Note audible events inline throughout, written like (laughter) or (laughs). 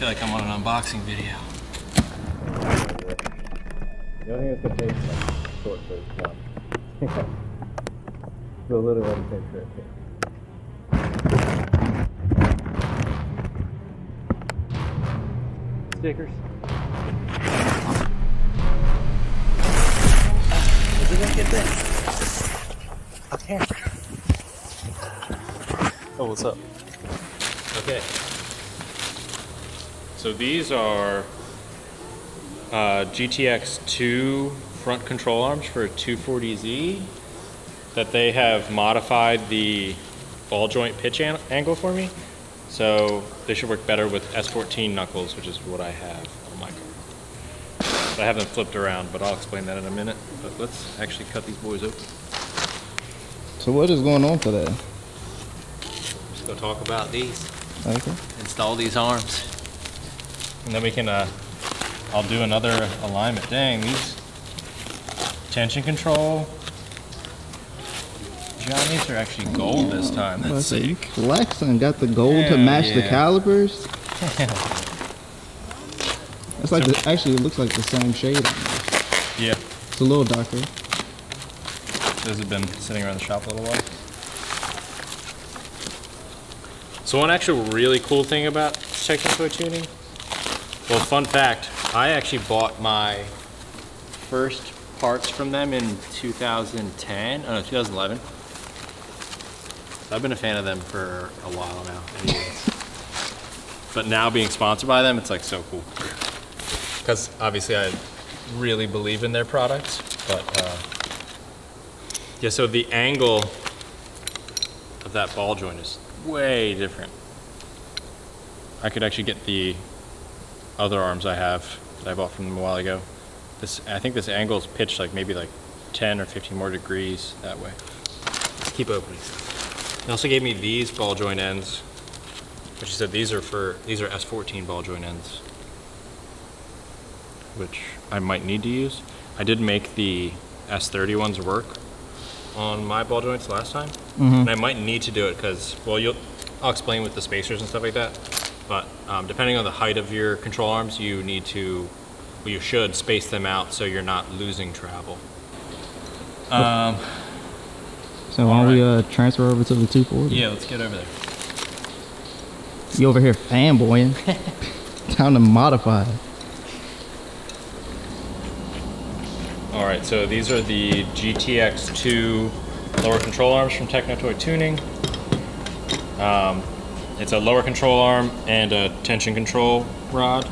feel like I'm on an unboxing video. The only thing that's gonna take is like short first (laughs) one. so literally what it takes for it to. Stickers. Oh, what's up? Okay. So these are uh, GTX 2 front control arms for a 240Z that they have modified the ball joint pitch an- angle for me. So they should work better with S14 knuckles, which is what I have on my card. I have them flipped around, but I'll explain that in a minute. But let's actually cut these boys open. So what is going on for that? Let's go talk about these. Okay. install these arms. And then we can, uh, I'll do another alignment. Dang, these tension control. John, these are actually gold this time. Let's That's sick. flexing, got the gold to Hell match the calipers. (laughs) It's like the, actually it looks like the same shade. yeah, It's a little darker. those have been sitting around the shop a little while. So one actual really cool thing about Techno Toy tuning, well, fun fact, I actually bought my first parts from them in 2010, oh no, 2011. I've been a fan of them for a while now. but now being sponsored by them, it's like so cool. Because obviously I really believe in their products, but uh, yeah, so the angle of that ball joint is way different. I could actually get the other arms I have that I bought from them a while ago. This I think this angle is pitched like maybe like 10 or 15 more degrees that way. Let's keep opening. They also gave me these ball joint ends, which he said these are for these are S14 ball joint ends, which I might need to use. I did make the S30 ones work on my ball joints last time, mm-hmm. and I might need to do it because well, you'll I'll explain with the spacers and stuff like that. But um, depending on the height of your control arms, you need to well, you should space them out so you're not losing travel. Um, So why don't we uh, transfer over to the 240? yeah, let's get over there. You over here fanboying. (laughs) Time to modify. All right, so these are the GTX 2 lower control arms from Technotoy Tuning. Um, it's a lower control arm and a tension control rod,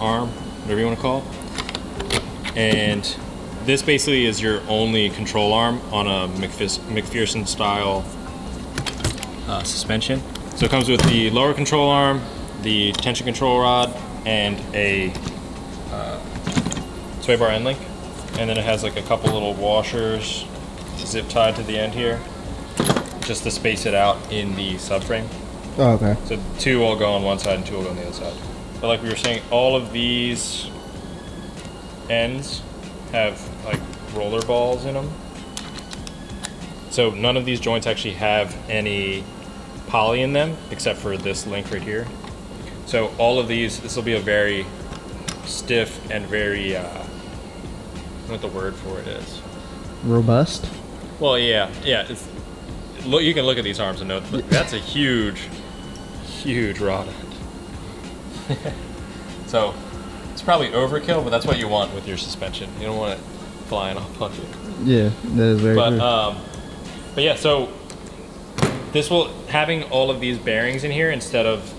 arm, whatever you want to call it. And this basically is your only control arm on a McPherson style uh, suspension. So it comes with the lower control arm, the tension control rod, and a sway bar end link, and then it has like a couple little washers zip tied to the end here, just to space it out in the subframe. Oh, okay. So two will go on one side and two will go on the other side. But like we were saying, all of these ends have like roller balls in them. So none of these joints actually have any poly in them except for this link right here. So all of these, this will be a very stiff and very, uh, I don't know what the word for it is. Robust. Well, yeah, yeah. It's, look, you can look at these arms and know that's a huge, huge rod end. (laughs) so it's probably overkill, but that's what you want with your suspension. You don't want it flying off on you. Yeah, that is very But true. um, but yeah, so this will having all of these bearings in here instead of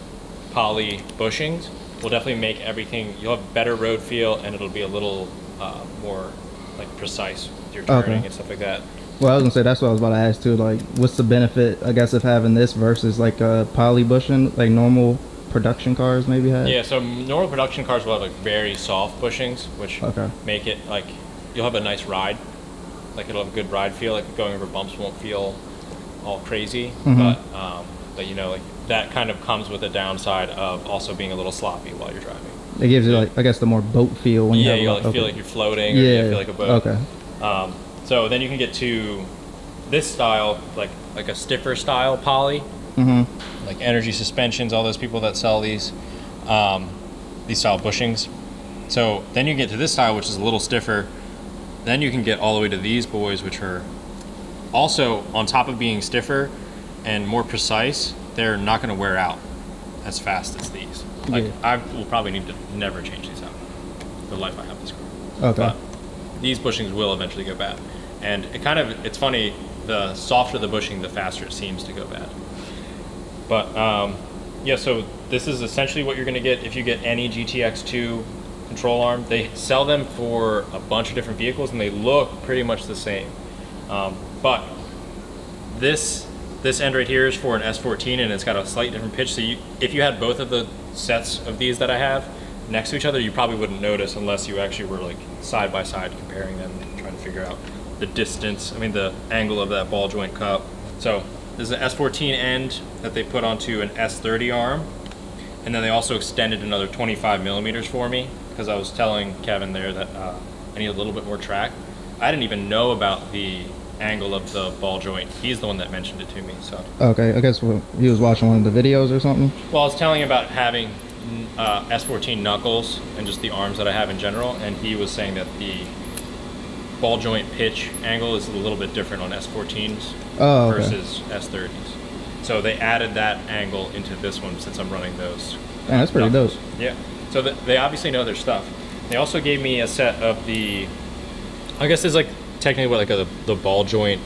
poly bushings will definitely make everything. You'll have better road feel, and it'll be a little uh, more like precise with your Okay. turning and stuff like that. Well, I was gonna say that's what I was about to ask too. Like, what's the benefit, I guess, of having this versus like a poly bushing, like normal production cars maybe have? Yeah, so normal production cars will have like very soft bushings, which Okay. make it like you'll have a nice ride. Like it'll have a good ride feel. Like going over bumps won't feel all crazy, Mhm. but um, but you know like that kind of comes with the downside of also being a little sloppy while you're driving. It gives you like, I guess, the more boat feel when you yeah, have you like, like, feel okay. like you're floating, or yeah, you feel like a boat. Okay. Um, so then you can get to this style, like like a stiffer style poly, Mhm. like energy suspensions. All those people that sell these, um, these style bushings. So then you get to this style, which is a little stiffer. Then you can get all the way to these boys, which are also on top of being stiffer and more precise. They're not going to wear out as fast as these. Like Yeah. I will probably need to never change these out the life I have this car. Okay. But these bushings will eventually go bad. And it kind of, it's funny, the softer the bushing, the faster it seems to go bad. But um, yeah, so this is essentially what you're going to get if you get any GTX2 control arm. They sell them for a bunch of different vehicles and they look pretty much the same. Um, but this this end right here is for an S14 and it's got a slightly different pitch. So you, if you had both of the sets of these that I have next to each other, you probably wouldn't notice unless you actually were like side by side comparing them, and trying to figure out the distance. I mean the angle of that ball joint cup. So this is an S14 end that they put onto an S30 arm, and then they also extended another 25 millimeters for me because I was telling Kevin there that uh, I need a little bit more track. I didn't even know about the angle of the ball joint. He's the one that mentioned it to me. So, Okay, I guess he was watching one of the videos or something. well, I was telling him about having uh, S14 knuckles and just the arms that I have in general, and he was saying that the ball joint pitch angle is a little bit different on S14s Oh, okay. versus S30s. So they added that angle into this one since I'm running those. Yeah, that's pretty knuckles. dope. Yeah. So th- they obviously know their stuff. They also gave me a set of the, I guess it's like technically what like a, the ball joint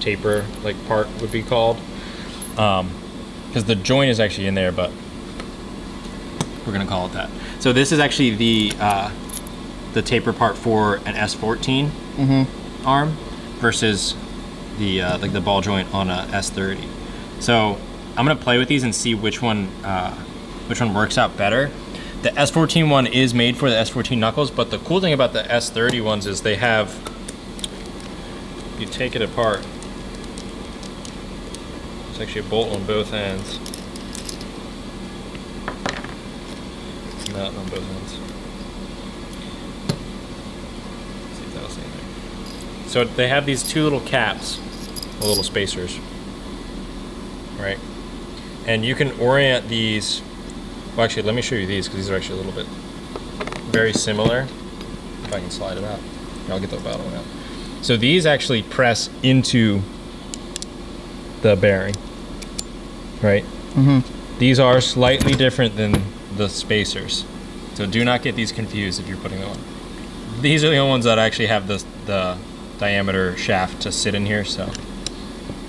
taper like part would be called, because the joint is actually in there, but we're gonna call it that. So this is actually the uh, the taper part for an S14 Mm-hmm. arm versus the uh, like the ball joint on a S30. So I'm gonna play with these and see which one uh, which one works out better. The S14 one is made for the S14 knuckles, but the cool thing about the S30 ones is they have you take it apart. It's actually a bolt on both ends. Nut on both ends. see if that'll stay in there. So they have these two little caps, little spacers, right? And you can orient these. Well, actually, let me show you these because these are actually a little bit very similar. If I can slide it out, I'll get the bottom one out. So these actually press into the bearing, right? Mm-hmm. These are slightly different than the spacers. So do not get these confused if you're putting them on. These are the only ones that actually have the, the diameter shaft to sit in here, so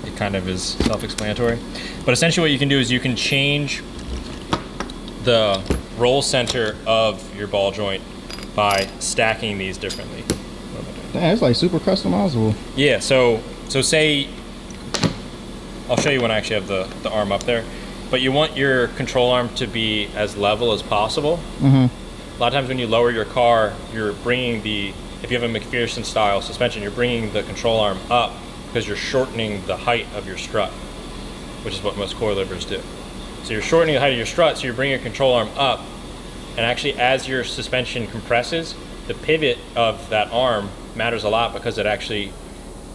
it kind of is self-explanatory. But essentially what you can do is you can change the roll center of your ball joint by stacking these differently. What am I doing? Damn, it's like super customizable. Yeah, so so say I'll show you when I actually have the, the arm up there. But you want your control arm to be as level as possible. Mm-hmm. A lot of times when you lower your car, you're bringing the if you have a McPherson style suspension, you're bringing the control arm up because you're shortening the height of your strut, which is what most coilovers do. So you're shortening the height of your strut, so you're bringing your control arm up, and actually as your suspension compresses, the pivot of that arm matters a lot because it actually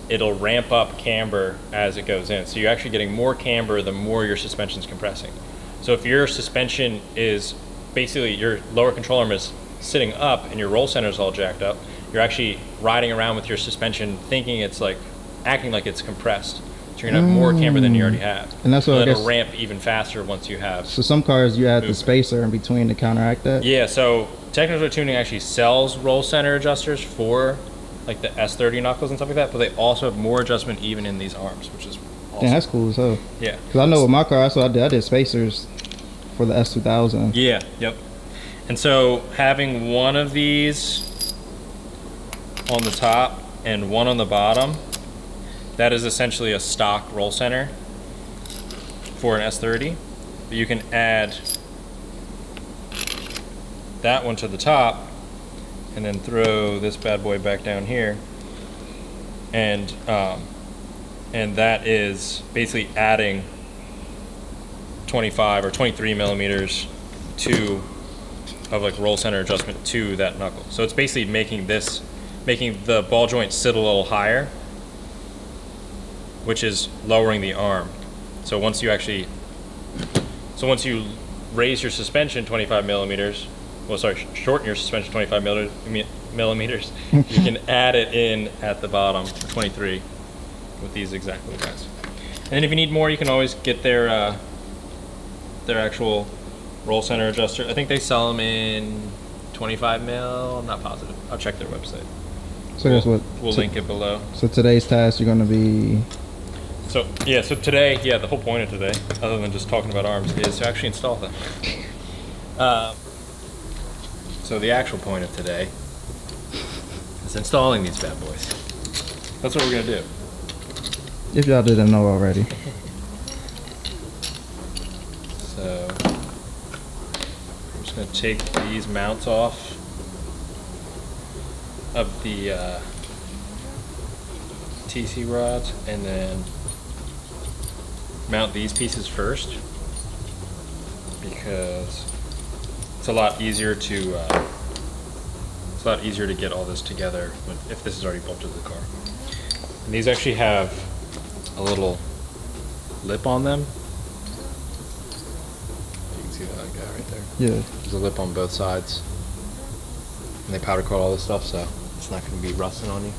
it'll ramp up camber as it goes in. So you're actually getting more camber the more your suspension's compressing. So if your suspension is basically your lower control arm is sitting up and your roll center is all jacked up, you're actually riding around with your suspension thinking it's like acting like it's compressed. So you're gonna have more camber than you already mm. have. And that's what so it'll ramp even faster once you have So some cars you add the spacer in between to counteract that. yeah, so Techno Toy Tuning actually sells roll center adjusters for like the S30 knuckles and stuff like that, but they also have more adjustment even in these arms, which is awesome. Damn, that's cool as hell. yeah. Cause I know with my car, that's what I did. I did spacers for the S2000. Yeah, yep. And so having one of these on the top and one on the bottom, that is essentially a stock roll center for an S30. But you can add that one to the top and then throw this bad boy back down here. And um, and that is basically adding 25 or 23 millimeters to of like roll center adjustment to that knuckle. So it's basically making this, making the ball joint sit a little higher, which is lowering the arm. So once you actually, so once you raise your suspension 25 millimeters, well, sorry, sh- shorten your suspension 25 milli- millimeters, you (laughs) can add it in at the bottom, 23, with these exact little guys. And if you need more, you can always get their uh, their actual roll center adjuster. I think they sell them in 25 mil. I'm not positive. I'll check their website. So that's what. We'll link it below. so today's task, you're gonna be. So yeah, so today, yeah, the whole point of today, other than just talking about arms, is to actually install them. Uh, (laughs) so the actual point of today is installing these bad boys. That's what we're gonna do. If y'all didn't know already. (laughs) So I'm just gonna take these mounts off of the uh, TC rods and then mount these pieces first because it's a lot easier to uh, it's a lot easier to get all this together when, if this is already bolted to the car. And these actually have a little lip on them. You can see that guy right there. Yeah. There's a lip on both sides. And they powder coat all this stuff, so it's not going to be rusting on you.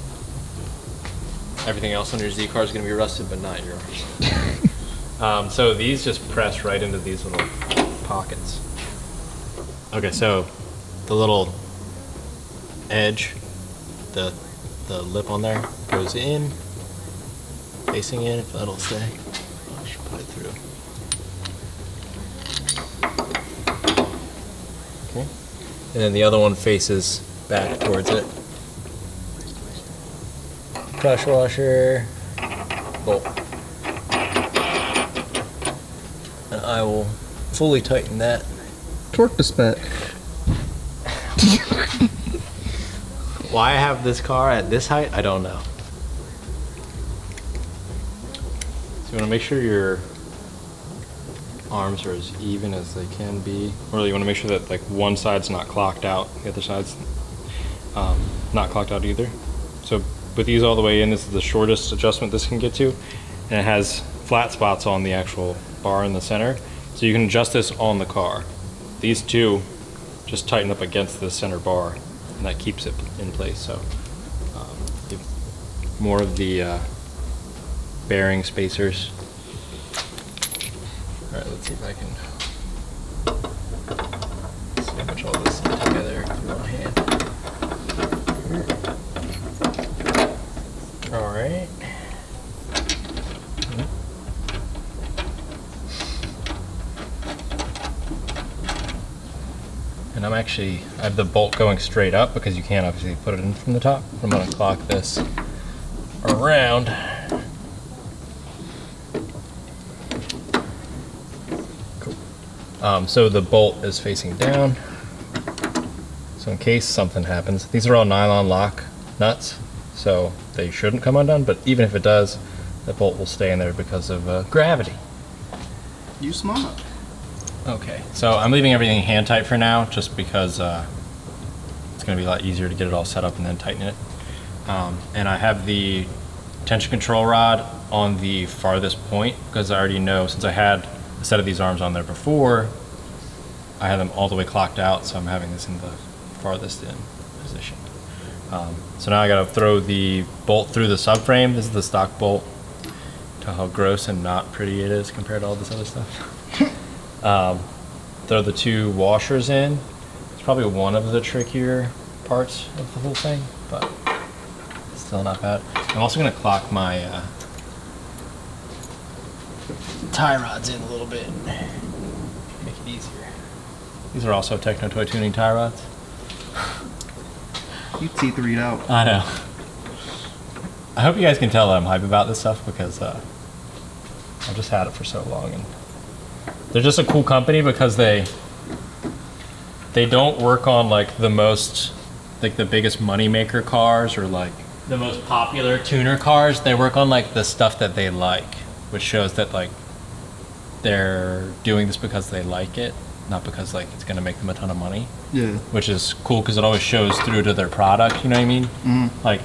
Everything else on your Z car is going to be rusted, but not yours. (laughs) um, so these just press right into these little pockets. Okay, so the little edge, the the lip on there goes in, facing in. If that'll stay, I should put it through. Okay. And then the other one faces back towards it. Pressure washer, bolt. And I will fully tighten that. Torque the spec. (laughs) Why I have this car at this height, I don't know. So you want to make sure your arms are as even as they can be. Or you want to make sure that like one side's not clocked out, the other side's um, not clocked out either. So with these all the way in, this is the shortest adjustment this can get to. And it has flat spots on the actual bar in the center. So you can adjust this on the car. These two just tighten up against the center bar and that keeps it in place. So um, more of the uh, bearing spacers. All right, let's see if I can sandwich all this together in one hand. All right. And I'm actually, I have the bolt going straight up because you can't obviously put it in from the top. I'm gonna clock this around. Cool. Um, so the bolt is facing down. So in case something happens, these are all nylon lock nuts, so they shouldn't come undone, but even if it does, the bolt will stay in there because of uh, gravity. You smart. Okay, so I'm leaving everything hand tight for now, just because uh, it's going to be a lot easier to get it all set up and then tighten it. Um, and I have the tension control rod on the farthest point because I already know since I had a set of these arms on there before, I had them all the way clocked out, so I'm having this in the farthest in position. Um, so now I got to throw the bolt through the subframe. This is the stock bolt. To how gross and not pretty it is compared to all this other stuff. (laughs) Um, throw the two washers in. It's probably one of the trickier parts of the whole thing, but still not bad. I'm also going to clock my uh, tie rods in a little bit, make it easier. These are also Techno Toy Tuning tie rods. You T3'd out. I know. I hope you guys can tell that I'm hype about this stuff because uh, I've just had it for so long, and they're just a cool company because they they don't work on like the most like the biggest moneymaker cars or like the most popular tuner cars. They work on like the stuff that they like, which shows that like they're doing this because they like it, not because like it's gonna make them a ton of money Yeah. which is cool because it always shows through to their product. You know what I mean? Like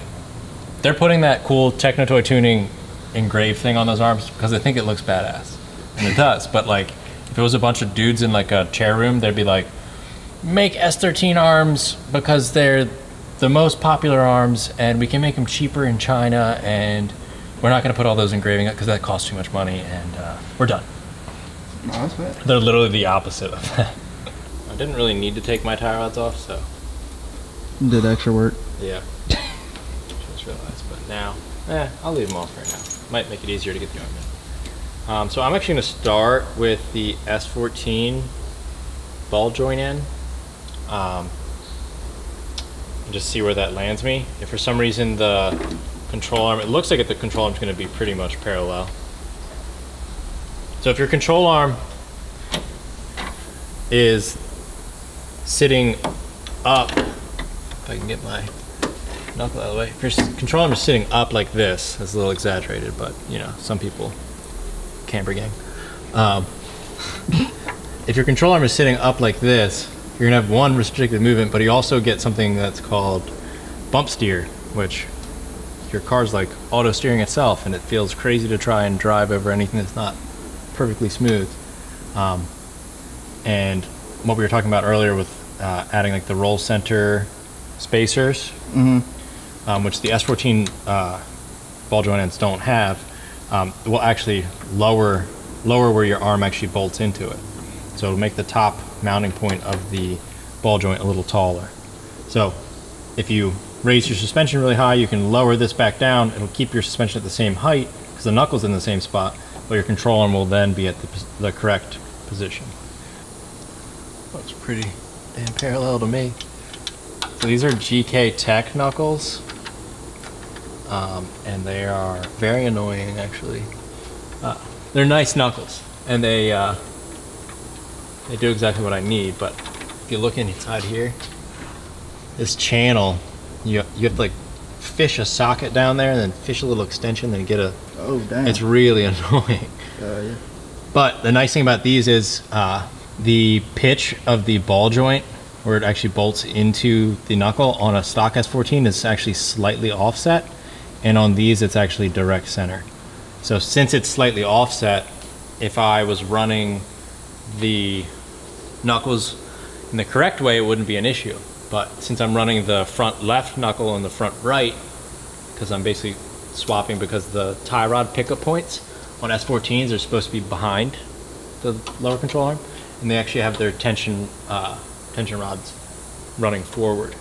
they're putting that cool Technotoy tuning engraved thing on those arms because they think it looks badass, and it does. But like If it was a bunch of dudes in like a chair room, they'd be like, make S13 arms because they're the most popular arms and we can make them cheaper in China and we're not going to put all those engraving up because that costs too much money and uh, we're done. No. They're literally the opposite of that. Didn't really need to take my tie rods off, so Did extra work. yeah. Just realized, but now, eh, I'll leave them off right now. Might make it easier to get the arm in. Um, so I'm actually going to start with the S14 ball joint in. Um, and just see where that lands me. If for some reason the control arm, it looks like the control arm is going to be pretty much parallel. So if your control arm is sitting up, if I can get my knuckle out of the way. If your control arm is sitting up like this, that's a little exaggerated, but you know, some people, camber gang. Um, (laughs) if your control arm is sitting up like this, you're gonna have one restricted movement, but you also get something that's called bump steer, which your car's like auto steering itself, and it feels crazy to try and drive over anything that's not perfectly smooth. Um, and what we were talking about earlier with uh, adding like the roll center spacers, Mm-hmm. um, which the S14 uh, ball joint ends don't have, um, will actually lower lower where your arm actually bolts into it. So it'll make the top mounting point of the ball joint a little taller. So if you raise your suspension really high, you can lower this back down. It'll keep your suspension at the same height because the knuckle's in the same spot, but your control arm will then be at the, the correct position. Looks pretty damn parallel to me. So these are GK Tech knuckles, um, and they are very annoying actually. Uh, they're nice knuckles, and they uh, they do exactly what I need. But if you look inside here, this channel, you you have to like fish a socket down there, and then fish a little extension, then get a. Oh damn. It's really (laughs) annoying. uh, yeah. But the nice thing about these is uh, the pitch of the ball joint, where it actually bolts into the knuckle on a stock S14 is actually slightly offset, and on these it's actually direct center. So since it's slightly offset, if I was running the knuckles in the correct way, it wouldn't be an issue. But since I'm running the front left knuckle and the front right, because I'm basically swapping because the tie rod pickup points on S14s are supposed to be behind the lower control arm, and they actually have their tension uh, tension rods running forward.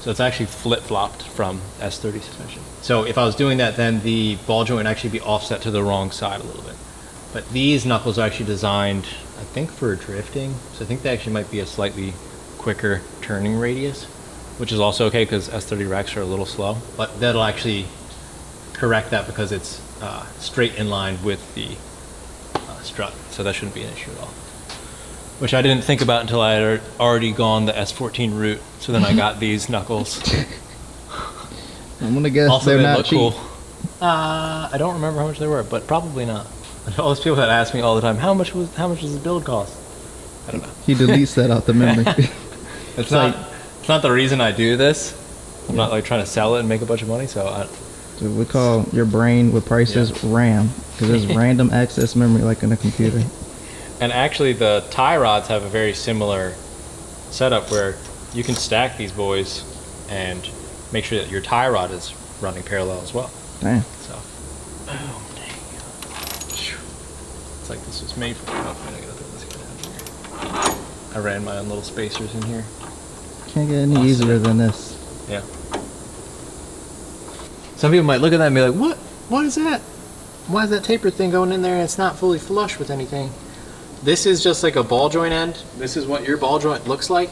So it's actually flip flopped from S30 suspension. So if I was doing that, then the ball joint would actually be offset to the wrong side a little bit. But these knuckles are actually designed, I think, for drifting. So I think they actually might be a slightly quicker turning radius, which is also okay because S30 racks are a little slow. But that'll actually correct that because it's uh, straight in line with the uh, strut. So that shouldn't be an issue at all. Which I didn't think about until I had already gone the S14 route. So then I got these knuckles. (laughs) I'm gonna guess Also, they're they not look cheap. cool. Uh, I don't remember how much they were, but probably not. (laughs) All those people that ask me all the time, how much was how much does the build cost? I don't know. He deletes that out the (laughs) memory. It's not. it's not the reason I do this. I'm not like trying to sell it and make a bunch of money. So I, So we call your brain with prices RAM because it's random access memory like in a computer. And actually, the tie rods have a very similar setup where you can stack these boys and make sure that your tie rod is running parallel as well. Damn. So, boom, dang. It's like this was made for. Oh, wait, I gotta throw this guy down here. I ran my own little spacers in here. Can't get any easier than this. Yeah. Some people might look at that and be like, "What? What is that? Why is that taper thing going in there? and It's not fully flush with anything." This is just like a ball joint end. This is what your ball joint looks like.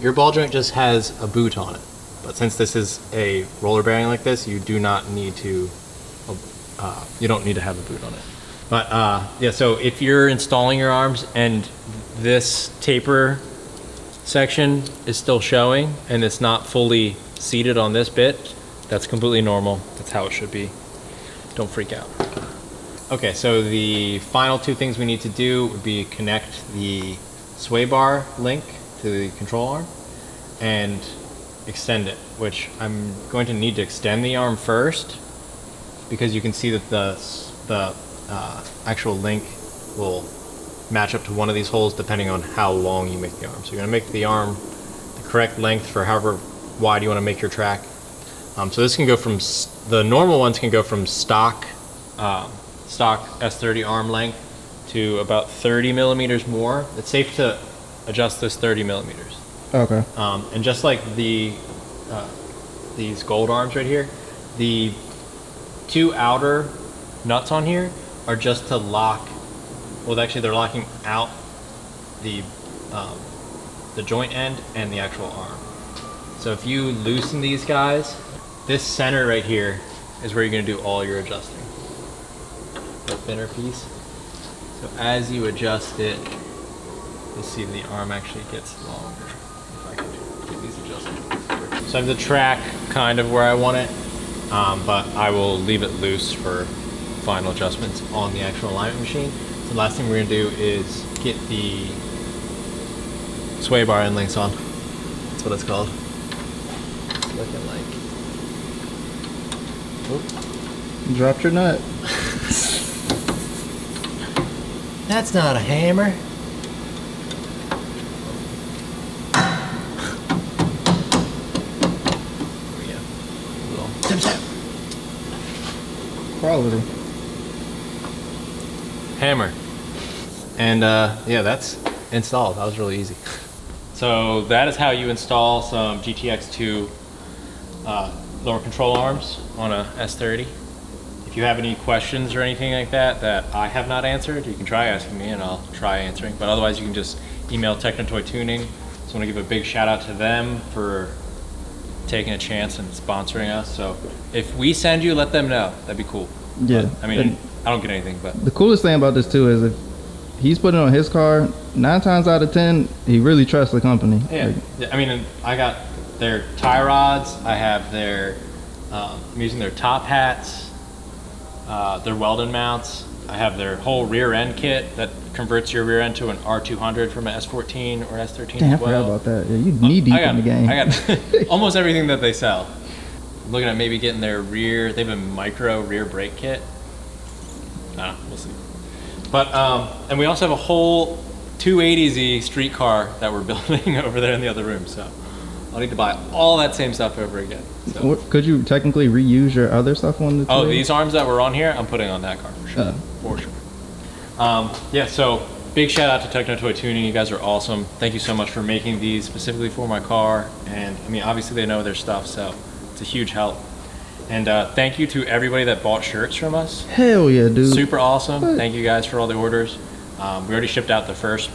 Your ball joint just has a boot on it. But since this is a roller bearing like this, you do not need to. Uh, you don't need to have a boot on it. But uh, yeah, so if you're installing your arms and this taper section is still showing and it's not fully seated on this bit, that's completely normal. That's how it should be. Don't freak out. Okay, so the final two things we need to do would be connect the sway bar link to the control arm and extend it, which I'm going to need to extend the arm first because you can see that the, the uh, actual link will match up to one of these holes depending on how long you make the arm. So you're gonna make the arm the correct length for however wide you want to make your track. Um, so this can go from the normal ones can go from stock um, stock S30 arm length to about 30 millimeters more. It's safe to adjust this 30 millimeters. Okay. Um, and just like the uh, these gold arms right here, the two outer nuts on here are just to lock. Well, actually, they're locking out the um, the joint end and the actual arm. So if you loosen these guys, this center right here is where you're going to do all your adjusting. The thinner piece. So as you adjust it, you'll see the arm actually gets longer. If I can do these adjustments. So I have the track kind of where I want it, um, but I will leave it loose for final adjustments on the actual alignment machine. So the last thing we're gonna do is get the sway bar end links on. That's what it's called. It's looking like. Dropped your nut. (laughs) That's not a hammer. There we go. Little tip tap. Quality. Hammer. And uh, yeah, that's installed. That was really easy. So that is how you install some GTX2 uh, lower control arms on a S30. You have any questions or anything like that that I have not answered, you can try asking me and I'll try answering. But otherwise, you can just email Technotoy Tuning. Just want to give a big shout out to them for taking a chance and sponsoring us. So if we send you, let them know. That'd be cool. Yeah. I mean, And I don't get anything, but the coolest thing about this too is if he's putting it on his car, nine times out of ten, he really trusts the company. Yeah, Like, Yeah, I mean, I got their tie rods. I have their, um, I'm using their top hats, uh, their Weldon mounts. I have their whole rear end kit that converts your rear end to an R200 from an S14 or S13 damn, I as well. forgot about that. Yeah, you knee deep I got, in the game. I got (laughs) almost everything that they sell. I'm looking at maybe getting their rear. They have a micro rear brake kit. Nah, we'll see. But um, and we also have a whole 280Z street car that we're (laughs) building over there in the other room. So I'll need to buy all that same stuff over again. So. What, could you technically reuse your other stuff on the? Oh, 280? these arms that were on here, I'm putting on that car for sure. Oh. For sure. Um, yeah, so big shout out to Techno Toy Tuning. You guys are awesome. Thank you so much for making these specifically for my car. And I mean, obviously they know their stuff, so it's a huge help. And uh, thank you to everybody that bought shirts from us. Hell yeah, dude. Super awesome. What? Thank you guys for all the orders. Um, we already shipped out the first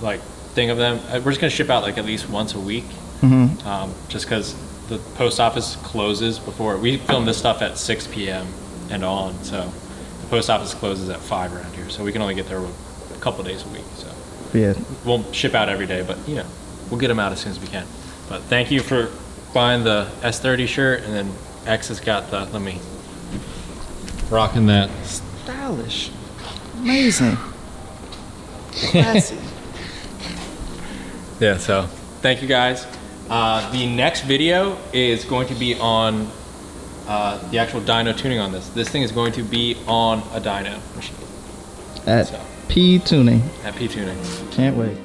like thing of them. Uh, We're just gonna ship out like at least once a week, Mhm. um, just because the post office closes before we film this stuff at 6 p.m. and on. So the post office closes at five around here, so we can only get there a couple days a week. So Yeah. we'll ship out every day, but you know we'll get them out as soon as we can. But thank you for buying the S30 shirt, and then X has got the. Let me rocking that Stylish. Amazing. (laughs) Classy. Yeah, so thank you guys. Uh, the next video is going to be on uh, the actual dyno tuning on this. This thing is going to be on a dyno machine At So. P Tuning. at P Tuning. Can't wait.